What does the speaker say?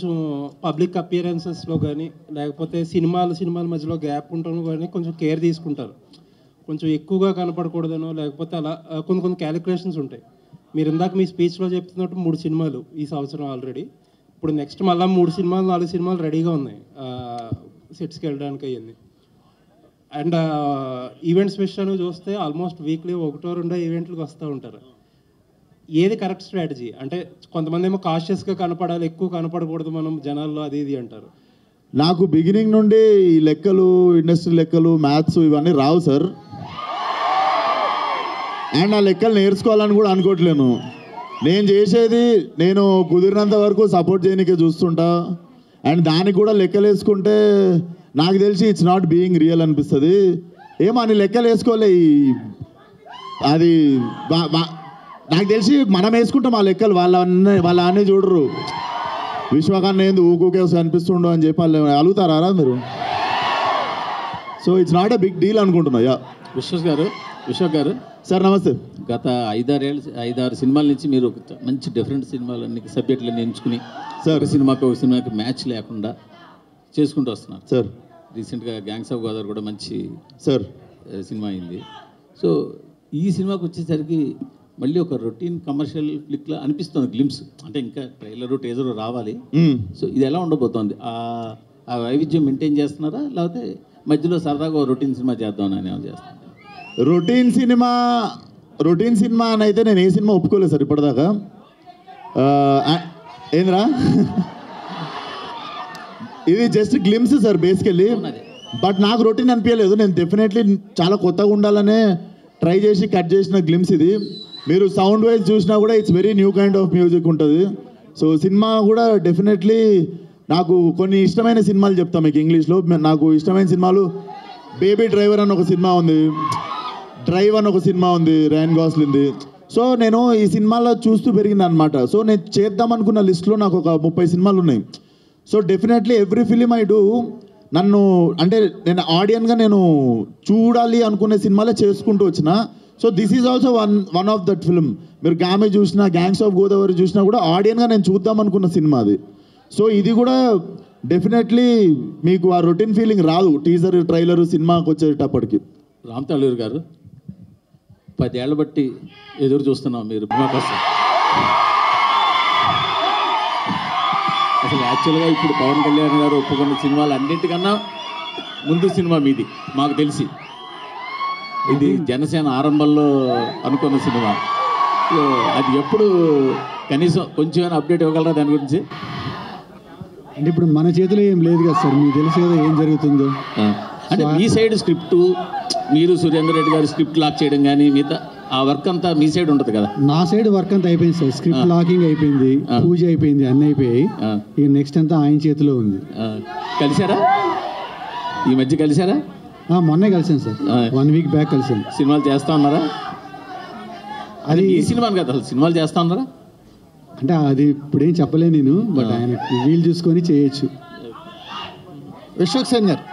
కొంచెం పబ్లిక్ అపియరెన్సెస్లో కానీ లేకపోతే సినిమాలు సినిమాల మధ్యలో గ్యాప్ ఉంటాను కానీ కొంచెం కేర్ తీసుకుంటారు. కొంచెం ఎక్కువగా కనపడకూడదనో లేకపోతే అలా కొన్ని కొన్ని క్యాలిక్యులేషన్స్ ఉంటాయి. మీరు ఇందాక మీ స్పీచ్లో చెప్తున్నట్టు మూడు సినిమాలు ఈ సంవత్సరం ఆల్రెడీ ఇప్పుడు నెక్స్ట్ మళ్ళీ మూడు సినిమాలు నాలుగు సినిమాలు రెడీగా ఉన్నాయి సెట్స్కి వెళ్ళడానికి అయ్యింది. అండ్ ఈవెంట్స్ విషయాన్ని చూస్తే ఆల్మోస్ట్ వీక్లీ ఒకటో రెండో ఈవెంట్లకు వస్తూ ఉంటారు. ఏది కరెక్ట్ స్ట్రాటజీ అంటే కొంతమంది ఏమో కాషియస్గా కనపడాలి ఎక్కువ కనపడకూడదు మనం జనాల్లో అది ఇది అంటారు. నాకు బిగినింగ్ నుండి ఈ లెక్కలు ఇండస్ట్రీ లెక్కలు మ్యాథ్స్ ఇవన్నీ రావు సార్ అండ్ ఆ లెక్కలు నేర్చుకోవాలని కూడా అనుకోవట్లేను. నేను చేసేది నేను కుదిరినంత వరకు సపోర్ట్ చేయనికే చూస్తుంటా. అండ్ దానికి కూడా లెక్కలు వేసుకుంటే నాకు తెలిసి ఇట్స్ నాట్ బీయింగ్ రియల్ అనిపిస్తుంది. ఏమో అని లెక్కలు వేసుకోలే అది బా- బా- నాకు తెలిసి మనం వేసుకుంటాం ఆ లెక్కలు వాళ్ళ వాళ్ళ అన్నీ చూడరు. విశ్వకన్నా ఏంది ఊకూకే కనిపిస్తుండో అని చెప్పి వాళ్ళు అలుగుతారా రా మీరు? So it's not a big deal అనుకుంటున్నా యా విశ్వస్ గారు విశ్వక్ గారు. సార్ నమస్తే. గత ఐదారేళ్ళు ఐదారు సినిమాల నుంచి మీరు ఒక మంచి డిఫరెంట్ సినిమాలన్నీ సబ్జెక్టులన్నీ ఎంచుకుని సార్. సినిమాకి ఒక సినిమాకి మ్యాచ్ లేకుండా చేసుకుంటూ వస్తున్నారు. సార్ రీసెంట్గా గ్యాంగ్స్ ఆఫ్ గోదావరి కూడా మంచి సార్ సినిమా అయింది. సో ఈ సినిమాకి వచ్చేసరికి మళ్ళీ ఒక రొటీన్ కమర్షియల్ ఫ్లిక్లా అనిపిస్తుంది గ్లిమ్స్. అంటే ఇంకా ట్రైలరు టేజరు రావాలి. సో ఇది ఎలా ఉండబోతోంది? ఆ- వైవిధ్యం మెయింటైన్ చేస్తున్నారా? లేకపోతే మధ్యలో సరదాగా రొటీన్ సినిమా చేద్దామని ఏమైనా చేస్తున్నారు? రొటీన్ సినిమా రొటీన్ సినిమా అని అయితే నేను ఏ సినిమా ఒప్పుకోలేదు సార్ ఇప్పటిదాకా. ఏంద్రా? ఇది just glimpse sir basically. But నాకు రొటీన్ అనిపించలేదు. నేను డెఫినెట్లీ చాలా కొత్తగా ఉండాలనే ట్రై చేసి కట్ చేసిన గ్లిమ్స్ ఇది. మీరు సౌండ్ వైజ్ చూసినా కూడా it's very new kind of music ఉంటుంది. సో సినిమా కూడా డెఫినెట్లీ నాకు కొన్ని ఇష్టమైన సినిమాలు చెప్తాను మీకు ఇంగ్లీష్లో. నాకు ఇష్టమైన సినిమాలు బేబీ డ్రైవర్ అని ఒక సినిమా ఉంది. డ్రైవ్ అని ఒక సినిమా ఉంది ర్యాన్ గాస్లింది సో నేను ఈ సినిమాలో చూస్తూ పెరిగింది అనమాట సో నేను చేద్దాం అనుకున్న లిస్ట్లో నాకు ఒక ముప్పై సినిమాలు ఉన్నాయి. So definitely every film I do నన్ను అంటే నేను ఆడియన్గా నేను చూడాలి అనుకునే సినిమాలే చేసుకుంటూ వచ్చిన so this is also one one of that film మీరు గామె చూసినా గ్యాంగ్స్ ఆఫ్ గోదావరి చూసినా కూడా ఆడియన్గా నేను చూద్దాం అనుకున్న సినిమా అది. సో ఇది కూడా డెఫినెట్లీ మీకు ఆ రొటీన్ ఫీలింగ్ రాదు టీజర్ ట్రైలర్ సినిమాకి వచ్చేటప్పటికి. రామ్ తాళూరు గారు పదేళ్ళ బట్టి ఎదురు చూస్తున్నాం మీరు సినిమా కోసం. అసలు యాక్చువల్గా ఇప్పుడు పవన్ కళ్యాణ్ గారు ఒప్పుకున్న సినిమాలు అన్నింటికన్నా ముందు సినిమా మీది మాకు తెలిసి. ఇది జనసేన ఆరంభంలో అనుకున్న సినిమా. సో అది ఎప్పుడు కనీసం కొంచెం అప్డేట్ ఇవ్వగలరా దాని గురించి? అంటే ఇప్పుడు మన చేతిలో ఏం లేదు కదా సార్ మీకు తెలుసు కదా ఏం జరుగుతుందో. అంటే మీ సైడ్ స్క్రిప్ట్ మీరు సురేందర్ రెడ్డి గారు స్క్రిప్ట్ లాక్ చేయడం కానీ మిగతా ఆ వర్క్ అంతా మీ సైడ్ ఉంటుంది కదా? నా సైడ్ వర్క్ అంతా అయిపోయింది సార్ స్క్రిప్ట్ లాకింగ్ అయిపోయింది. పూజ అయిపోయింది అన్నీ అయిపోయాయి. ఇక నెక్స్ట్ అంతా ఆయన చేతిలో ఉంది. ఆ, కలిశారా? ఈ మధ్య కలిశారా? ఆ, మొన్నే కలిసాను సార్. వన్ వీక్ బ్యాక్ కలిసాను. సినిమాలు చేస్తా ఉన్నారా? అది ఈ సినిమాని కదా సినిమాలు చేస్తా ఉన్నారా? అంటే అది ఇప్పుడేం చెప్పలేను నేను బట్ ఆయన వీలు చూసుకొని చేయొచ్చు. విశ్వక్ సేన్ గారు.